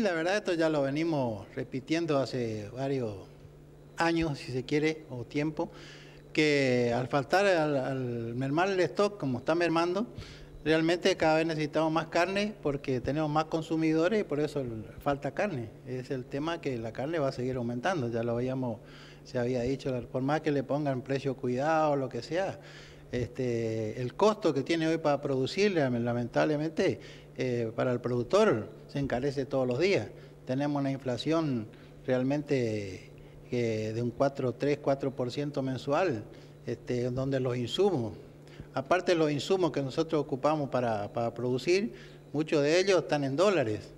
La verdad esto ya lo venimos repitiendo hace varios años, si se quiere, o tiempo, que al faltar, al, mermar el stock, como está mermando, realmente cada vez necesitamos más carne porque tenemos más consumidores y por eso falta carne. Es el tema que la carne va a seguir aumentando, ya lo habíamos, se había dicho, por más que le pongan precio cuidado lo que sea, este, el costo que tiene hoy para producir, lamentablemente, eh, para el productor se encarece todos los días. Tenemos una inflación realmente eh, de un 4, 3, 4% mensual, este, donde los insumos, aparte de los insumos que nosotros ocupamos para, producir, muchos de ellos están en dólares.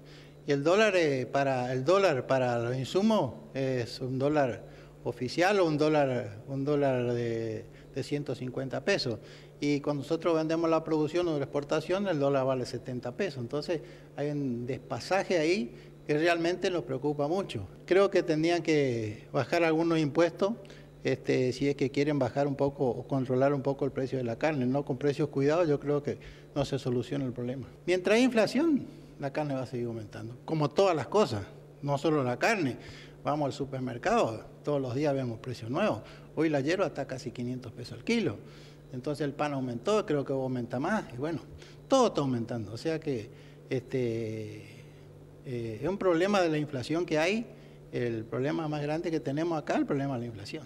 Y el dólar, eh, para, el dólar para los insumos es un dólar oficial o un dólar, un dólar de de 150 pesos. Y cuando nosotros vendemos la producción o la exportación, el dólar vale 70 pesos. Entonces hay un despasaje ahí que realmente nos preocupa mucho. Creo que tendrían que bajar algunos impuestos. Este, si es que quieren bajar un poco o controlar un poco el precio de la carne, no con precios cuidados, yo creo que no se soluciona el problema. Mientras hay inflación, la carne va a seguir aumentando, como todas las cosas, no solo la carne. Vamos al supermercado, todos los días vemos precios nuevos. Hoy la hierba está casi 500 pesos al kilo. Entonces el pan aumentó, creo que aumenta más. Y bueno, todo está aumentando. O sea que este, eh, es un problema de la inflación que hay. El problema más grande que tenemos acá, el problema de la inflación.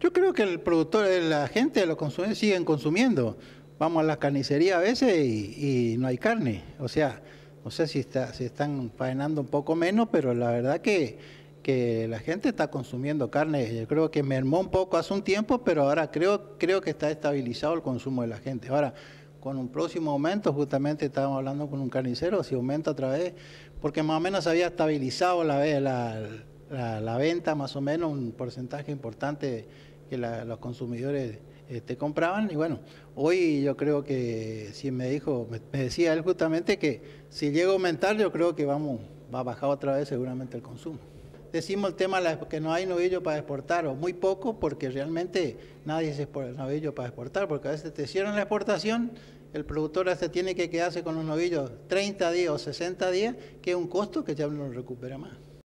Yo creo que el productor, la gente, los consumidores siguen consumiendo. Vamos a la carnicería a veces y, no hay carne. O sea, no sé si, si están faenando un poco menos, pero la verdad que que la gente está consumiendo carne. Yo creo que mermó un poco hace un tiempo, pero ahora creo, creo que está estabilizado el consumo de la gente. Ahora, con un próximo aumento, justamente estábamos hablando con un carnicero, si aumenta otra vez, porque más o menos había estabilizado la, la, la, venta, más o menos un porcentaje importante que los consumidores este, compraban. Y bueno, hoy yo creo que, si me dijo, me decía él justamente que si llega a aumentar, yo creo que vamos, va a bajar otra vez seguramente el consumo decimos el tema que no hay novillo para exportar, o muy poco, porque realmente nadie se exporta novillo para exportar, porque a veces te cierran la exportación, el productor hasta tiene que quedarse con los novillos 30 días o 60 días, que es un costo que ya no recupera más.